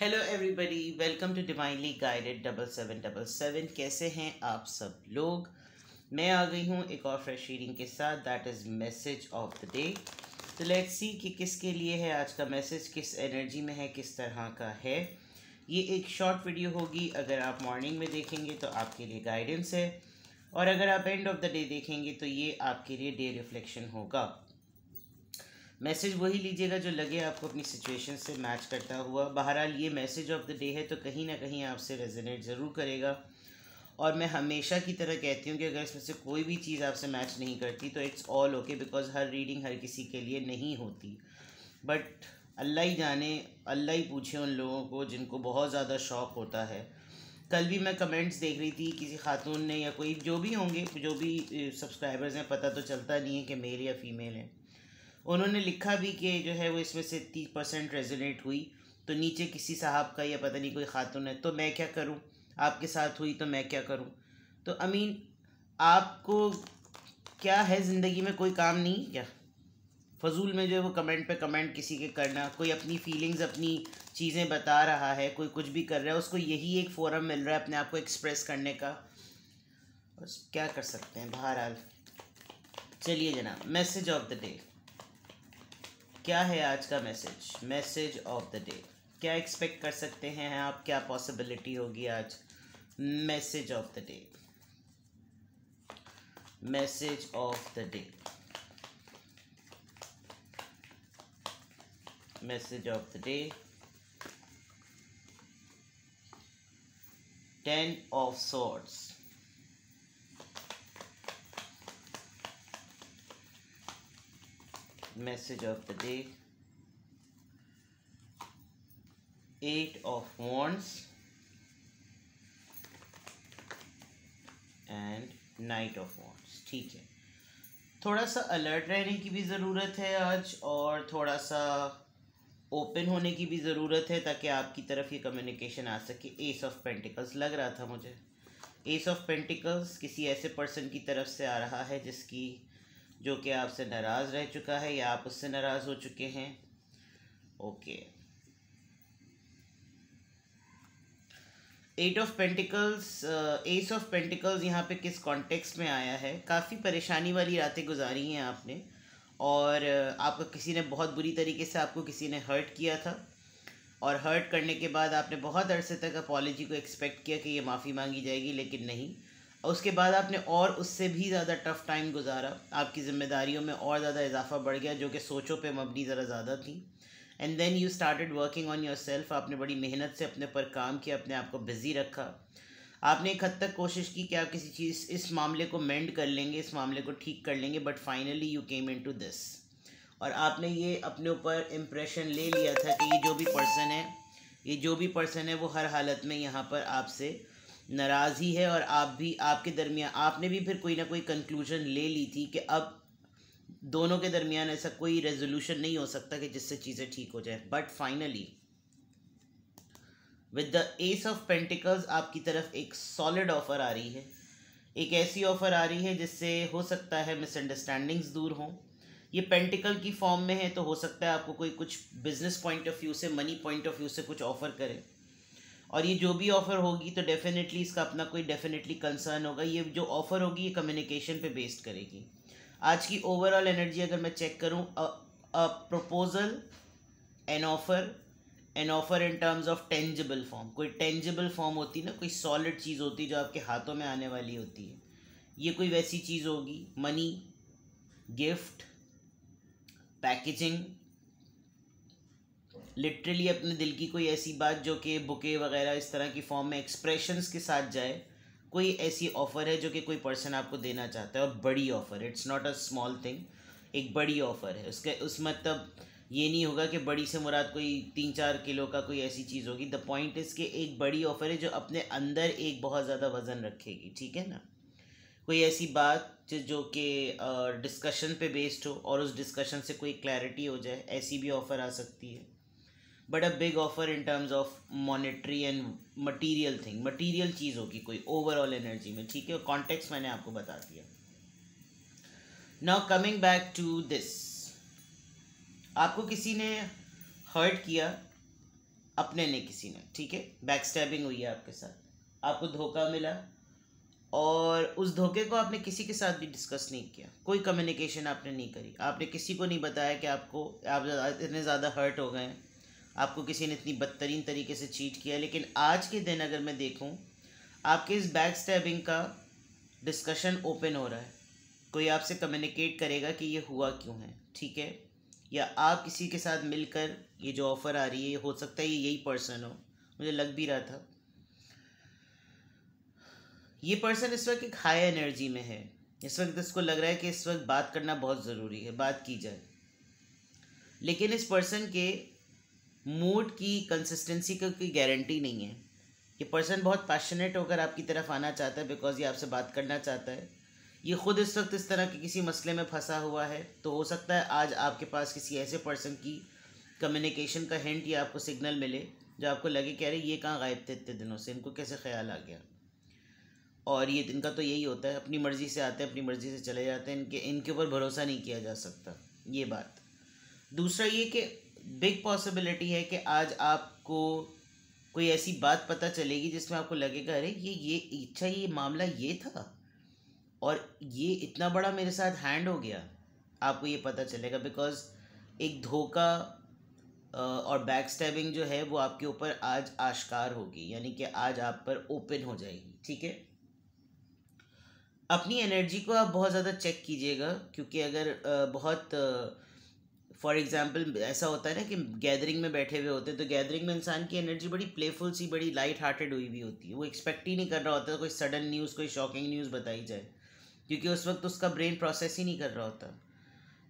Hello everybody welcome to divinely guided double seven double seven कैसे हैं आप सब लोग? मैं आ गई हूँ एक और फ्रेश रीडिंग के साथ. That is message of the day तो लेट्स सी कि किसके लिए है आज का मैसेज किस एनर्जी में है, किस तरह का है. ये एक शॉर्ट वीडियो होगी. अगर आप मॉर्निंग में देखेंगे तो आपके लिए गाइडेंस है. और अगर आप एंड ऑफ़ द डे देखेंगे तो ये आपके लिए डे रिफ्लेक्शन होगा. मैसेज वही लीजिएगा जो लगे आपको अपनी सिचुएशन से मैच करता हुआ। बहरहाल, ये मैसेज ऑफ़ द डे है तो कहीं ना कहीं आपसे रेजोनेट ज़रूर करेगा। और मैं हमेशा की तरह कहती हूँ कि अगर इसमें से कोई भी चीज़ आपसे मैच नहीं करती तो इट्स ऑल ओके बिकॉज़ हर रीडिंग हर किसी के लिए नहीं होती। बट अल्लाह ही जाने, अल्लाह ही पूछे उन लोगों को जिनको बहुत ज़्यादा शौक़ होता है। कल भी मैं कमेंट्स देख रही थी किसी खातून ने या कोई, जो भी होंगे, जो भी सब्सक्राइबर्स हैं, पता तो चलता नहीं है कि मेल या फीमेल हैं। उन्होंने लिखा भी कि जो है वो इसमें से तीस परसेंट रेजोनेट हुई। तो नीचे किसी साहब का या पता नहीं कोई खातून है तो मैं क्या करूँ? आपके साथ हुई तो मैं क्या करूँ? तो अमीन, आपको क्या है ज़िंदगी में कोई काम नहीं? क्या फजूल में जो है वो कमेंट पे कमेंट किसी के करना, कोई अपनी फीलिंग्स अपनी चीज़ें बता रहा है, कोई कुछ भी कर रहा है, उसको यही एक फ़ोरम मिल रहा है अपने आप को एक्सप्रेस करने का। बस क्या कर सकते हैं बहरहाल। चलिए जनाब मैसेज ऑफ़ द डे क्या है आज का message message of the day क्या एक्सपेक्ट कर सकते हैं आप? क्या पॉसिबिलिटी होगी आज? Message of the day message of the day message of the day ten of swords message of the day. Eight of wands and knight of wands ठीक है. थोड़ा सा अलर्ट रहने की भी ज़रूरत है आज और थोड़ा सा ओपन होने की भी ज़रूरत है ताकि आपकी तरफ़ ये कम्युनिकेशन आ सके. एस ऑफ़ पेंटिकल्स लग रहा था मुझे. एस ऑफ़ पेंटिकल्स किसी ऐसे पर्सन की तरफ़ से आ रहा है जिसकी जो कि आपसे नाराज़ रह चुका है या आप उससे नाराज़ हो चुके हैं? Okay eight of pentacles ace of pentacles यहाँ पे किस कॉन्टेक्स्ट में आया है? काफ़ी परेशानी वाली रातें गुजारी हैं आपने। और uh, आपका किसी ने बहुत बुरी तरीके से आपको किसी ने हर्ट किया था। और हर्ट करने के बाद आपने बहुत अरसे तक अपॉलोजी को एक्सपेक्ट किया कि ये माफ़ी मांगी जाएगी लेकिन नहीं। और उसके बाद आपने और उससे भी ज़्यादा टफ़ टाइम गुजारा। आपकी ज़िम्मेदारियों में और ज़्यादा इजाफा बढ़ गया, जो कि सोचों पे मबनी ज़रा ज़्यादा थी। And then you started working on yourself आपने बड़ी मेहनत से अपने पर काम किया, अपने आप को बिज़ी रखा। आपने एक हद तक कोशिश की कि आप किसी चीज़, इस मामले को मेंड कर लेंगे, इस मामले को ठीक कर लेंगे but finally you came into this और आपने ये अपने ऊपर इम्प्रेशन ले लिया था कि ये जो भी पर्सन है, ये जो भी पर्सन है, वो हर हालत में यहाँ पर आपसे नाराज़ ही है और आप भी, आपके दरमियान, आपने भी फिर कोई ना कोई कंक्लूजन ले ली थी कि अब दोनों के दरमियान ऐसा कोई रेजोल्यूशन नहीं हो सकता कि जिससे चीज़ें ठीक हो जाए। But finally with the ace of pentacles आपकी तरफ़ एक सॉलिड ऑफ़र आ रही है। एक ऐसी ऑफ़र आ रही है जिससे हो सकता है मिसअंडरस्टैंडिंग्स दूर हों। ये पेंटिकल की फॉर्म में है तो हो सकता है आपको कोई कुछ बिज़नेस पॉइंट ऑफ़ व्यू से मनी पॉइंट ऑफ़ व्यू से कुछ ऑफ़र करे। और ये जो भी ऑफ़र होगी तो डेफिनेटली इसका अपना कोई डेफिनेटली कंसर्न होगा। ये जो ऑफ़र होगी, ये कम्युनिकेशन पे बेस्ड करेगी। आज की ओवरऑल एनर्जी अगर मैं चेक करूँ proposal an offer an offer in terms of tangible form कोई टेंजिबल फॉर्म होती है ना, कोई सॉलिड चीज़ होती है जो आपके हाथों में आने वाली होती है। ये कोई वैसी चीज़ होगी। मनी गिफ्ट पैकेजिंग लिटरली अपने दिल की कोई ऐसी बात जो कि बुके वगैरह इस तरह की फॉर्म में एक्सप्रेशंस के साथ जाए, कोई ऐसी ऑफ़र है जो कि कोई पर्सन आपको देना चाहता है और बड़ी offer it's not a small thing एक बड़ी ऑफ़र है। उसके, उस मतलब ये नहीं होगा कि बड़ी से मुराद कोई तीन चार किलो का कोई ऐसी चीज़ होगी। द पॉइंट इज़ कि एक बड़ी ऑफ़र है जो अपने अंदर एक बहुत ज़्यादा वज़न रखेगी, ठीक है ना? कोई ऐसी बात जो कि डिस्कशन पे बेस्ड हो और उस डिस्कशन से कोई क्लैरिटी हो जाए, ऐसी भी ऑफ़र आ सकती है। But a big offer in terms of monetary and material thing material चीज़ होगी कोई ओवरऑल एनर्जी में, ठीक है? और कॉन्टेक्स्ट मैंने आपको बता दिया। Now coming back to this आपको किसी ने हर्ट किया? अपने ने किसी ने, ठीक है? बैक स्टैबिंग हुई है आपके साथ। आपको धोखा मिला? और उस धोखे को आपने किसी के साथ भी डिस्कस नहीं किया। कोई कम्युनिकेशन आपने नहीं करी। आपने किसी को नहीं बताया कि आपको, आप इतने ज़्यादा हर्ट हो गए हैं। आपको किसी ने इतनी बदतरीन तरीके से चीट किया, लेकिन आज के दिन अगर मैं देखूँ, आपके इस बैक स्टैबिंग का डिस्कशन ओपन हो रहा है। कोई आपसे कम्युनिकेट करेगा कि ये हुआ क्यों है, ठीक है? या आप किसी के साथ मिलकर ये जो ऑफ़र आ रही है हो सकता है ये यही पर्सन हो। मुझे लग भी रहा था। ये पर्सन इस वक्त एक हाई एनर्जी में है। इस वक्त इसको लग रहा है कि इस वक्त बात करना बहुत ज़रूरी है, बात की जाए। लेकिन इस पर्सन के मूड की कंसिस्टेंसी का कोई गारंटी नहीं है। ये पर्सन बहुत पैशनेट होकर आपकी तरफ़ आना चाहता है बिकॉज़ ये आपसे बात करना चाहता है। ये खुद इस वक्त इस तरह के किसी मसले में फंसा हुआ है तो हो सकता है आज आपके पास किसी ऐसे पर्सन की कम्युनिकेशन का हिंट या आपको सिग्नल मिले, जो आपको लगे कि अरे, ये कहाँ गायब थे इतने दिनों से? इनको कैसे ख्याल आ गया? और ये इनका तो यही होता है, अपनी मर्ज़ी से आते हैं, अपनी मर्ज़ी से चले जाते हैं, इनके इनके ऊपर भरोसा नहीं किया जा सकता। ये बात। दूसरा ये कि बिग पॉसिबिलिटी है कि आज आपको कोई ऐसी बात पता चलेगी जिसमें आपको लगेगा, अरे, ये ये इच्छा ये मामला ये था और ये इतना बड़ा मेरे साथ हैंड हो गया। आपको ये पता चलेगा बिकॉज़ एक धोखा और बैक स्टैबिंग जो है वो आपके ऊपर आज आश्कार होगी, यानी कि आज आप पर ओपन हो जाएगी, ठीक है? अपनी एनर्जी को आप बहुत ज़्यादा चेक कीजिएगा, क्योंकि अगर बहुत फॉर एग्ज़ाम्पल ऐसा होता है ना कि गैदरिंग में बैठे हुए होते हैं तो गैदरिंग में इंसान की एनर्जी बड़ी प्लेफुल सी, बड़ी लाइट हार्टेड हुई हुई होती है। वो एक्सपेक्ट ही नहीं कर रहा होता, कोई सडन न्यूज़ कोई शॉकिंग न्यूज़ बताई जाए। क्योंकि उस वक्त उसका ब्रेन प्रोसेस ही नहीं कर रहा होता।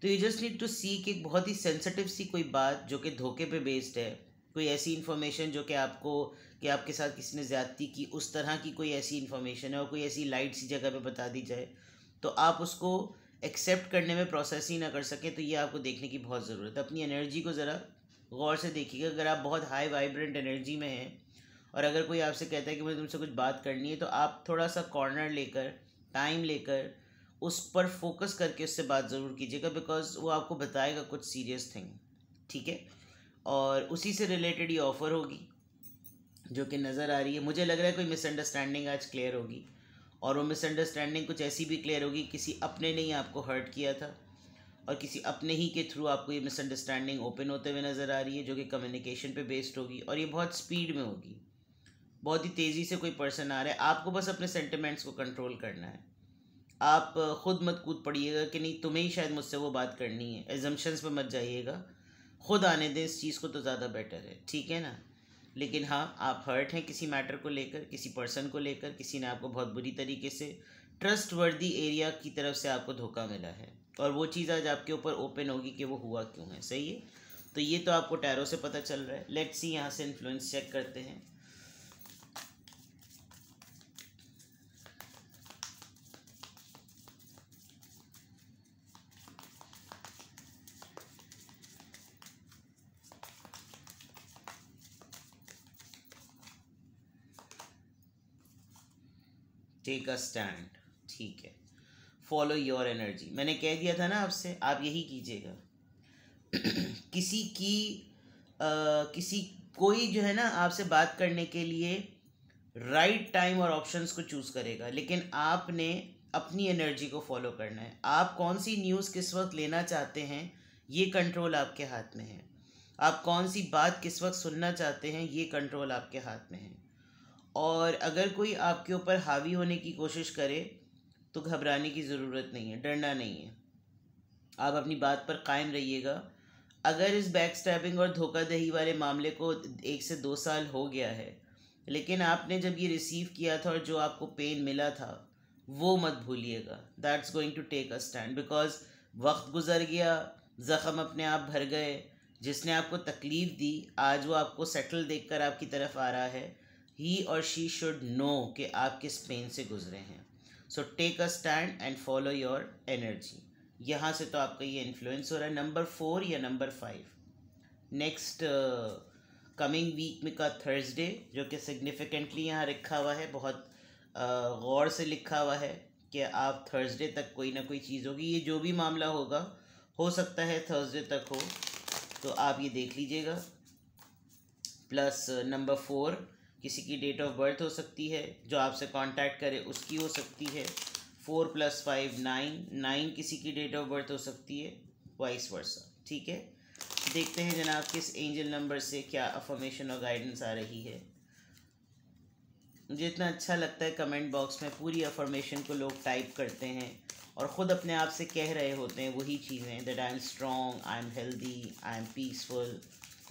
तो you just need to see कि एक बहुत ही सेंसिटिव सी कोई बात जो कि धोखे पे बेस्ड है। कोई ऐसी इन्फॉर्मेशन जो कि आपको, कि आपके साथ किसी ने ज़्यादती की, उस तरह की कोई ऐसी इन्फॉर्मेशन है और कोई ऐसी लाइट सी जगह पे बता दी जाए। तो आप उसको एक्सेप्ट करने में प्रोसेस ही ना कर सकें तो ये आपको देखने की बहुत ज़रूरत है। अपनी एनर्जी को ज़रा गौर से देखिएगा, अगर आप बहुत हाई वाइब्रेंट एनर्जी में हैं और अगर कोई आपसे कहता है कि मुझे तुमसे कुछ बात करनी है तो आप थोड़ा सा कॉर्नर लेकर टाइम लेकर, उस पर फोकस करके उससे बात ज़रूर कीजिएगा बिकॉज़ वो आपको बताएगा कुछ सीरियस थिंग ठीक है? और उसी से रिलेटेड ये ऑफ़र होगी, जो कि नज़र आ रही है। मुझे लग रहा है कोई मिसअंडरस्टैंडिंग आज क्लियर होगी। और वो मिसअंडरस्टैंडिंग कुछ ऐसी भी क्लियर होगी, किसी अपने ने ही आपको हर्ट किया था और किसी अपने ही के थ्रू आपको ये मिसअंडरस्टैंडिंग ओपन होते हुए नज़र आ रही है, जो कि कम्युनिकेशन पे बेस्ड होगी और ये बहुत स्पीड में होगी। बहुत ही तेज़ी से कोई पर्सन आ रहा है। आपको बस अपने सेंटिमेंट्स को कंट्रोल करना है। आप ख़ुद मत कूद पड़िएगा कि नहीं, तुम्हें ही शायद मुझसे वो बात करनी है। एजम्पन्स पर मत जाइएगा। खुद आने दें, इस चीज़ को तो ज़्यादा बेटर है। ठीक है ना? लेकिन हाँ आप हर्ट हैं किसी मैटर को लेकर, किसी पर्सन को लेकर, किसी ने आपको बहुत बुरी तरीके से ट्रस्ट वर्दी एरिया की तरफ़ से आपको धोखा मिला है। और वो चीज़ आज आपके ऊपर ओपन होगी कि वो हुआ क्यों है, सही है? तो ये तो आपको टैरो से पता चल रहा है। लेट्स सी यहाँ से इन्फ्लुएंस चेक करते हैं। टेक अ स्टैंड ठीक है। फॉलो योर एनर्जी मैंने कह दिया था ना आपसे आप यही कीजिएगा। किसी की आ, किसी कोई जो है ना आपसे बात करने के लिए राइट टाइम और ऑप्शंस को चूज़ करेगा लेकिन आपने अपनी एनर्जी को फॉलो करना है। आप कौन सी न्यूज़ किस वक्त लेना चाहते हैं ये कंट्रोल आपके हाथ में है। आप कौन सी बात किस वक्त सुनना चाहते हैं ये कंट्रोल आपके हाथ में है। और अगर कोई आपके ऊपर हावी होने की कोशिश करे तो घबराने की ज़रूरत नहीं है, डरना नहीं है। आप अपनी बात पर कायम रहिएगा। अगर इस बैक स्टैबिंग और धोखाधही वाले मामले को एक से दो साल हो गया है, लेकिन आपने जब ये रिसीव किया था और जो आपको पेन मिला था, वो मत भूलिएगा। That's going to take a stand because वक्त गुजर गया, ज़ख़म अपने आप भर गए, जिसने आपको तकलीफ़ दी, आज वो आपको सेटल देखकर आपकी तरफ़ आ रहा है। ही और शी शुड नो कि आप किस पेन से गुजरे हैं। So take a stand and follow your energy यहाँ से तो आपका ये इन्फ्लुएंस हो रहा है। नंबर फोर या number five next coming week में का थर्सडे जो कि सिग्निफिकेंटली यहाँ लिखा हुआ है बहुत uh, गौर से लिखा हुआ है कि आप थर्सडे तक कोई ना कोई चीज़ होगी। ये जो भी मामला होगा हो सकता है थर्सडे तक हो तो आप ये देख लीजिएगा। प्लस नंबर फोर किसी की डेट ऑफ़ बर्थ हो सकती है, जो आपसे कांटेक्ट करे, उसकी हो सकती है। Four plus five nine nine किसी की डेट ऑफ़ बर्थ हो सकती है वाइस वर्सा ठीक है? देखते हैं जनाब किस एंजल नंबर से क्या अफॉर्मेशन और गाइडेंस आ रही है। मुझे इतना अच्छा लगता है कमेंट बॉक्स में पूरी अफॉर्मेशन को लोग टाइप करते हैं और ख़ुद अपने आप से कह रहे होते हैं वही चीज़ें that I am strong I am healthy I am peaceful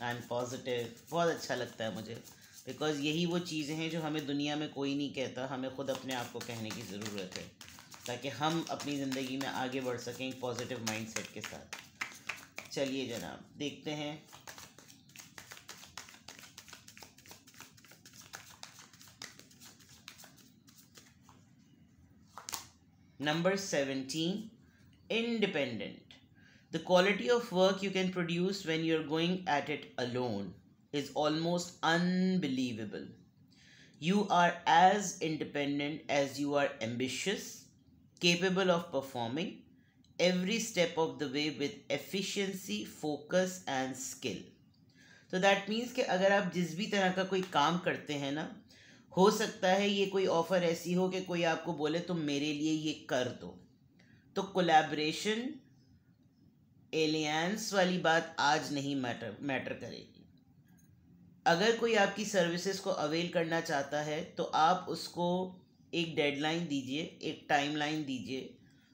I am positive बहुत अच्छा लगता है मुझे। बिकॉज़ यही वो चीज़ें हैं जो हमें दुनिया में कोई नहीं कहता, हमें ख़ुद अपने आप को कहने की ज़रूरत है, ताकि हम अपनी ज़िंदगी में आगे बढ़ सकें पॉजिटिव माइंड सेट के साथ। चलिए जनाब, देखते हैं। Number 17 Independent. The quality of work you can produce when you're going at it alone. Is almost unbelievable. You are as independent as you are ambitious, capable of performing every step of the way with efficiency, focus and skill. तो that means कि अगर आप जिस भी तरह का कोई काम करते हैं ना हो सकता है ये कोई ऑफ़र ऐसी हो कि कोई आपको बोले तुम मेरे लिए ये कर दो तो कोलैबोरेशन एलियंस वाली बात आज नहीं मैटर मैटर करेगी अगर कोई आपकी सर्विसेज़ को अवेल करना चाहता है तो आप उसको एक डेडलाइन दीजिए, एक टाइमलाइन दीजिए।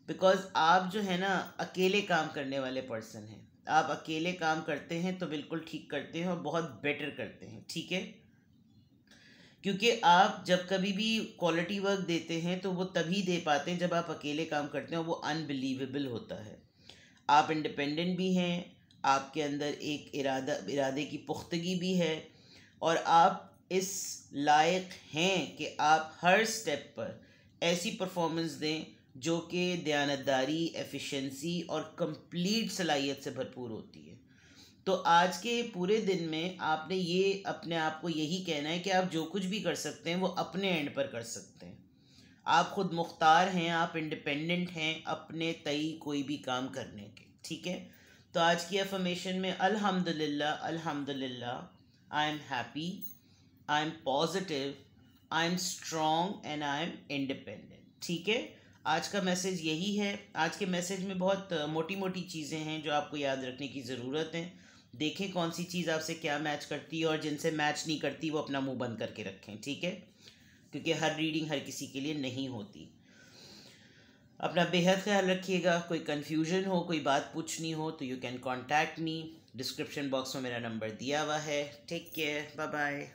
बिकॉज़ आप जो है ना, अकेले काम करने वाले पर्सन हैं। आप अकेले काम करते हैं तो बिल्कुल ठीक करते हैं और बहुत बेटर करते हैं, ठीक है? क्योंकि आप जब कभी भी क्वालिटी वर्क देते हैं तो वो तभी दे पाते हैं जब आप अकेले काम करते हैं वो अनबिलीवेबल होता है। आप इंडिपेंडेंट भी हैं, आपके अंदर एक इरादा, इरादे की पुख्तगी भी है और आप इस लायक हैं कि आप हर स्टेप पर ऐसी परफॉर्मेंस दें जो कि दयानतदारी एफिशिएंसी और कंप्लीट सलाहियत से भरपूर होती है। तो आज के पूरे दिन में आपने ये अपने आप को यही कहना है कि आप जो कुछ भी कर सकते हैं, वो अपने एंड पर कर सकते हैं। आप खुद मुख्तार हैं, आप इंडिपेंडेंट हैं अपने तई कोई भी काम करने के, ठीक है? तो आज की अफर्मेशन में अल्हम्दुलिल्लाह अल्हम्दुलिल्लाह I am happy I am positive I am strong and I am independent ठीक है? आज का मैसेज यही है। आज के मैसेज में बहुत मोटी मोटी चीज़ें हैं जो आपको याद रखने की ज़रूरत है। देखें कौन सी चीज़ आपसे क्या मैच करती है और जिनसे मैच नहीं करती, वो अपना मुँह बंद करके रखें, ठीक है? क्योंकि हर रीडिंग हर किसी के लिए नहीं होती। अपना बेहद ख्याल रखिएगा। कोई कन्फ्यूज़न हो, कोई बात पूछनी हो तो you can contact me description box में मेरा नंबर दिया हुआ है। Take care bye bye